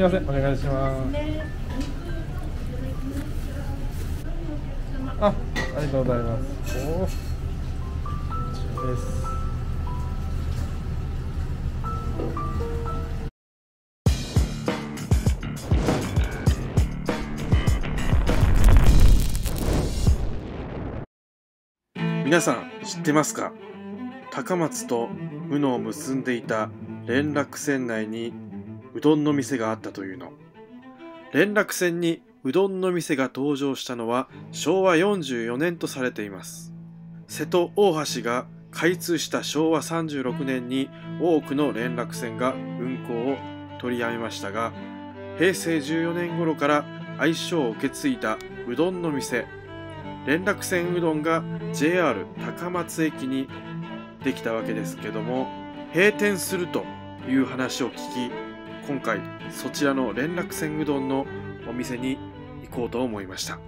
みません、お願いします。あ、ありがとうございます。お。です。皆さん知ってますか？高松と宇野を結んでいた連絡船内にうどんの店があったというの。連絡船にうどんの店が登場したのは昭和44年とされています。瀬戸大橋が開通した昭和36年に多くの連絡船が運航を取りやめましたが平成14年頃から愛称を受け継いだうどんの店。連絡船うどんが JR 高松駅にできたわけですけども閉店するという話を聞き今回そちらの連絡船うどんのお店に行こうと思いました。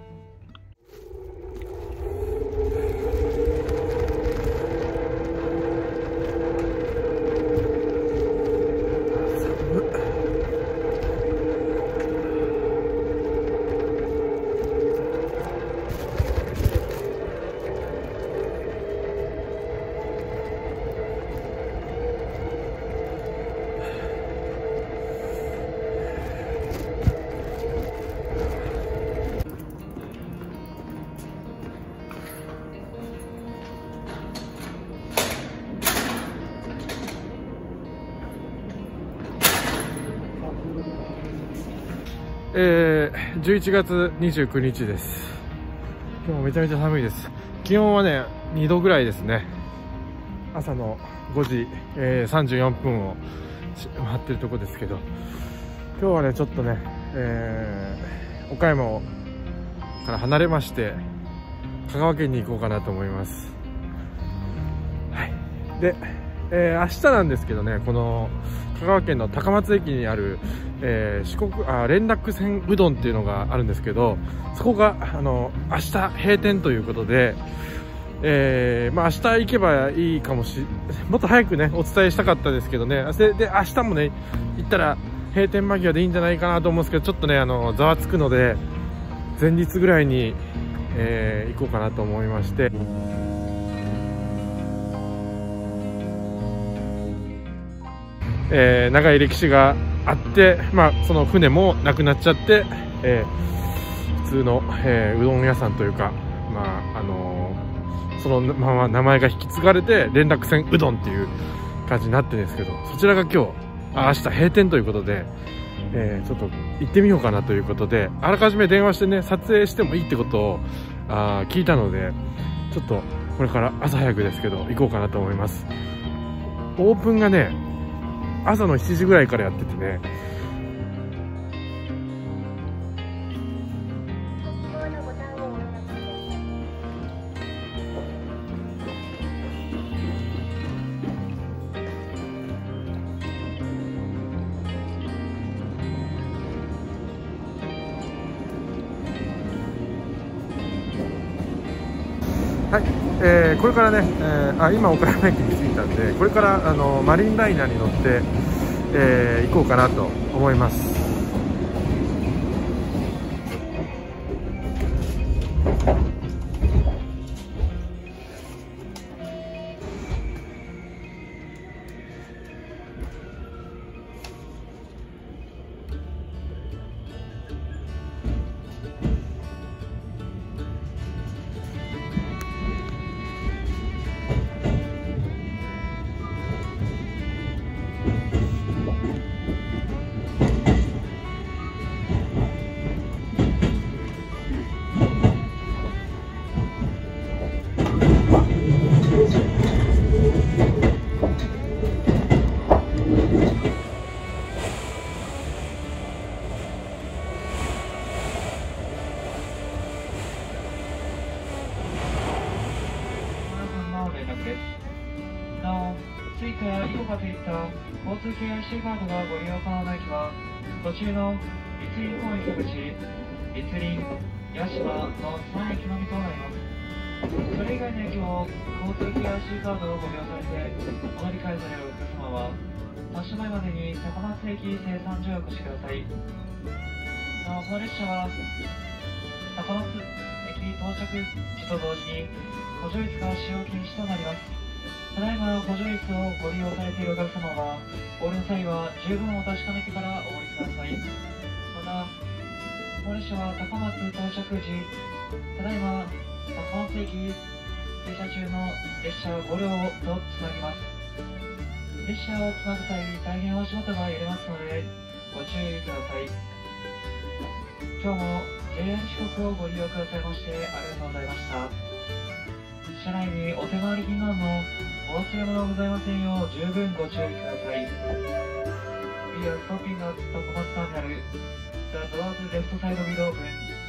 えー、11月29日です。今日もめちゃめちゃ寒いです。気温はね、2度ぐらいですね。朝の5時、えー、34分を回ってるとこですけど、今日はね、ちょっとね、えー、岡山から離れまして、香川県に行こうかなと思います。はい。で、えー明日なんですけどね、この香川県の高松駅にある、えー四国あ連絡船うどんっていうのがあるんですけど、そこがあの明日閉店ということで、えーまあ、明日行けばいいかもしもっと早くねお伝えしたかったですけどねでで明日もね行ったら閉店間際でいいんじゃないかなと思うんですけどちょっとねあのざわつくので前日ぐらいに、えー行こうかなと思いまして。え長い歴史があって、まあ、その船もなくなっちゃって、えー普通の、えーうどん屋さんというか、まああのーそのまま名前が引き継がれて連絡船うどんっていう感じになってるんですけどそちらが今日あ明日閉店ということで、えーちょっと行ってみようかなということであらかじめ電話してね撮影してもいいってことをあー聞いたのでちょっとこれから朝早くですけど行こうかなと思います。オープンがね朝の7時ぐらいからやっててね。はい、えーこれからね、えーあ今岡山駅に着いたんでこれからあのマリンライナーに乗って、えー行こうかなと思います。交通系 IC カードがご利用可能な駅は、途中の立林本駅口、立林、八島の3駅のみとなります。それ以外の駅も交通費や C カードをご利用されてお乗り換えされるお客様は発車前までに高松駅生産所へお越しください。なおこの列車は高松駅到着時と同時に補助椅子が使用禁止となります。ただいま補助椅子をご利用されているお客様は降りの際は十分お確かめてからお降りください。またこの列車は高松到着時ただいま高松駅停車中の列車5両とつなぎます。列車をつなぐ際大変足元が揺れますのでご注意ください。今日も JR 四国をご利用くださいましてありがとうございました。車内にお手回り品などのお忘れ物ございませんよう十分ご注意ください。We are stopping at 高松ターミナル The doors left side will open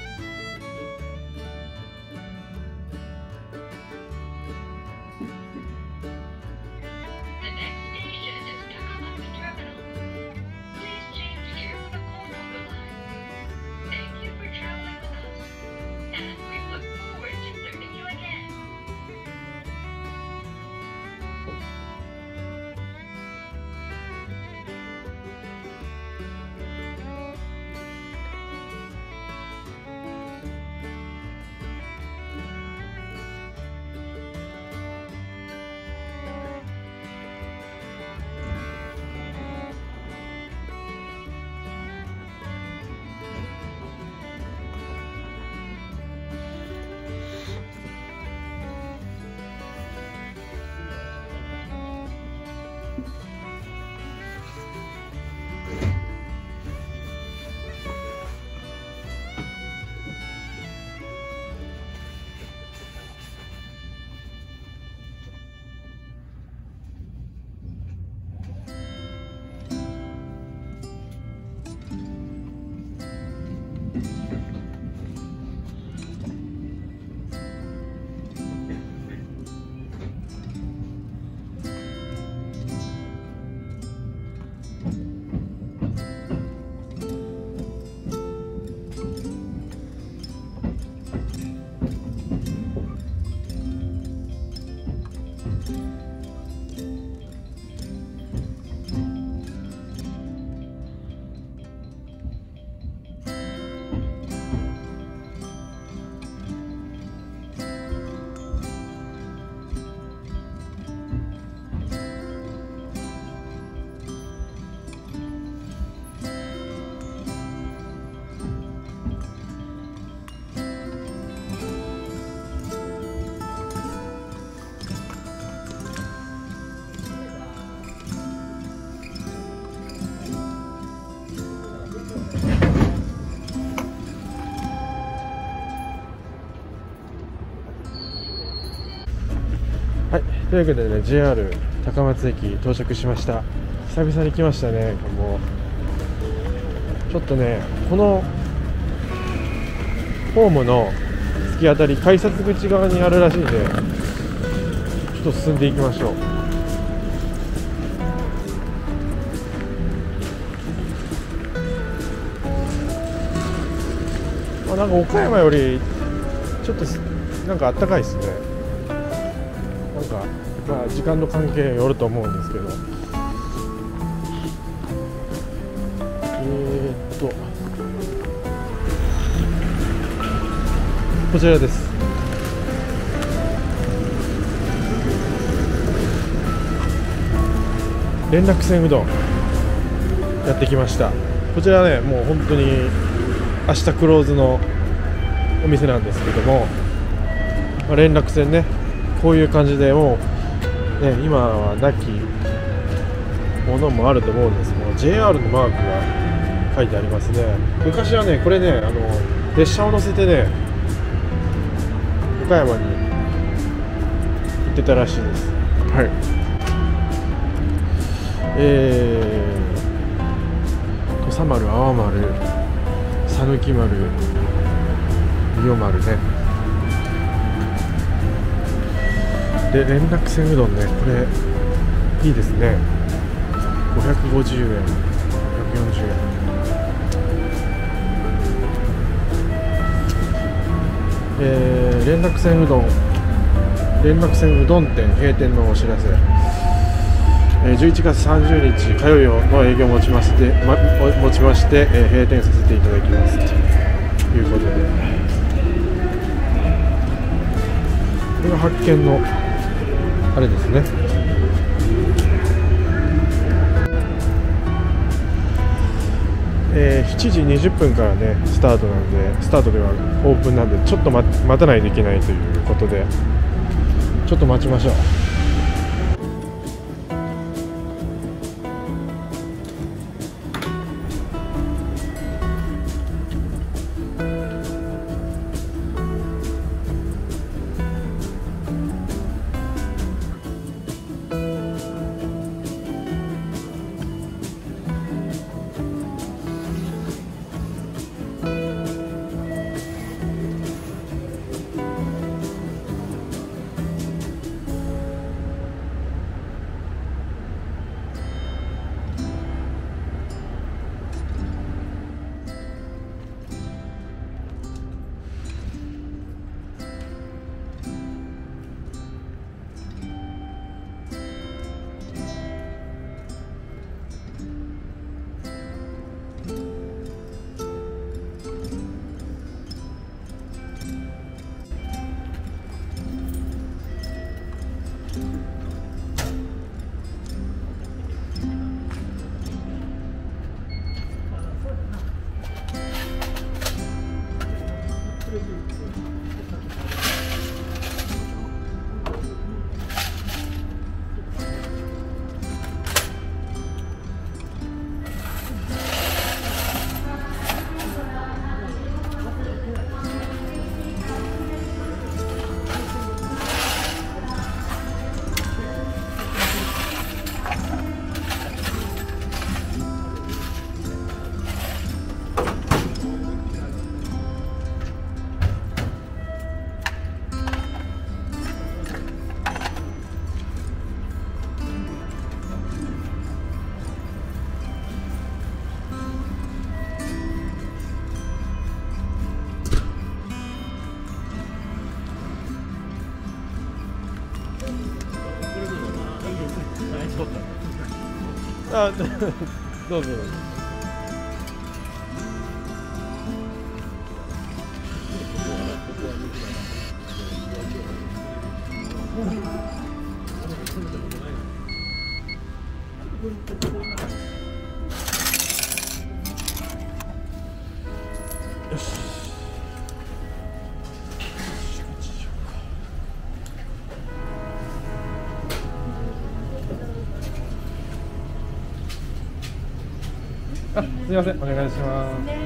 というわけでね JR 高松駅到着しました。久々に来ましたねもうちょっとねこのホームの突き当たり改札口側にあるらしいんでちょっと進んでいきましょう。あなんか岡山よりちょっとすなんかあったかいですね。か、まあ、時間の関係によると思うんですけど。えー、っと。こちらです。連絡船うどん。やってきました。こちらねもう本当に明日クローズのお店なんですけども、まあ連絡船ね。こういう感じでもう、ね、今はなきものもあると思うんです。けど JR のマークが書いてありますね。昔はねこれねあの列車を乗せてね岡山に行ってたらしいです。はい。えー、土佐丸、阿波丸、讃岐丸、伊予丸ねで連絡船うどんねこれいいですね。550円140円。えー連絡船うどん。連絡船うどん店閉店のお知らせ、えー11月30日火曜日の営業をもちまして、ま、もちまして、えー閉店させていただきます。ということで。これが発見のあれですね。えー7時20分からねスタートなんでスタートではオープンなんでちょっと待待たないといけないということで。ちょっと待ちましょう。あどうぞどみません、お願いします。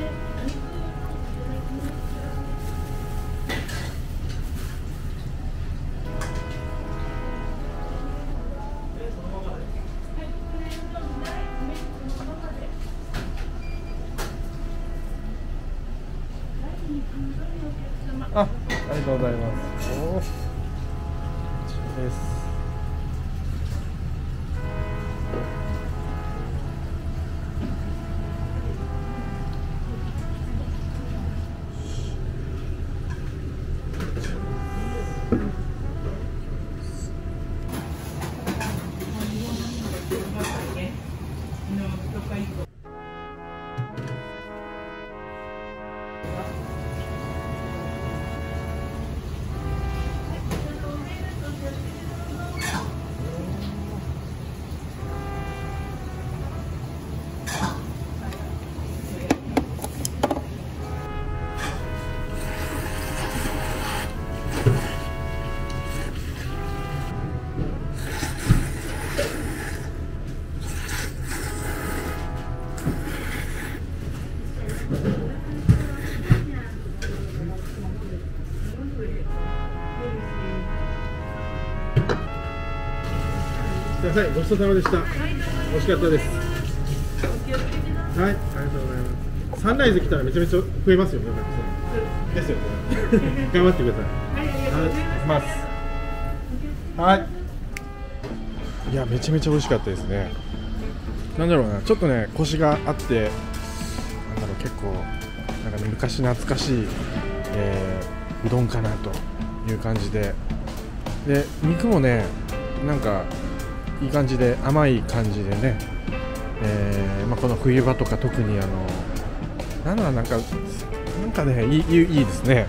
すみません、ごちそうさまでした。美味しかったです。はい、ありがとうございます。サンライズ来たらめちゃめちゃ増えますよね、ですよね。頑張ってください。はい。はい。いや、めちゃめちゃ美味しかったですね。なんだろうな、ちょっとね、コシがあって、なんだろう、結構、なんかね、昔懐かしい、えーうどんかなという感じでで肉もねなんかいい感じで甘い感じでね、えーまあ、この冬場とか特にあのなんだなんかなんかねいいいいいいですね、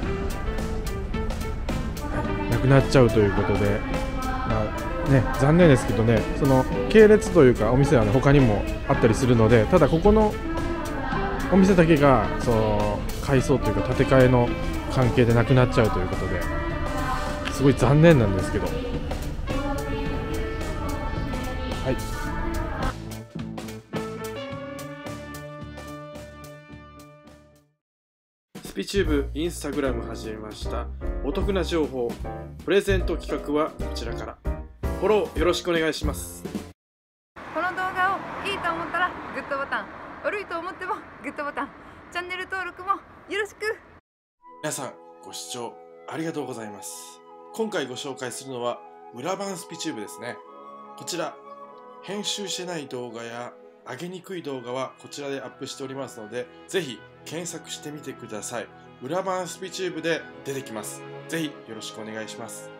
はい、なくなっちゃうということで、まあね、残念ですけどね。その系列というかお店は、ね、他にもあったりするのでただここのお店だけがその改装というか建て替えの関係でなくなっちゃうということで。すごい残念なんですけど。スピチューブインスタグラム始めました。お得な情報プレゼント企画はこちらから。フォローよろしくお願いします。この動画をいいと思ったらグッドボタン。悪いと思ってもグッドボタン。チャンネル登録もよろしく。皆さんご視聴ありがとうございます。今回ご紹介するのは裏版スピチューブですね。こちら編集してない動画や上げにくい動画はこちらでアップしておりますのでぜひ検索してみてください。裏版スピチューブで出てきます。ぜひよろしくお願いします。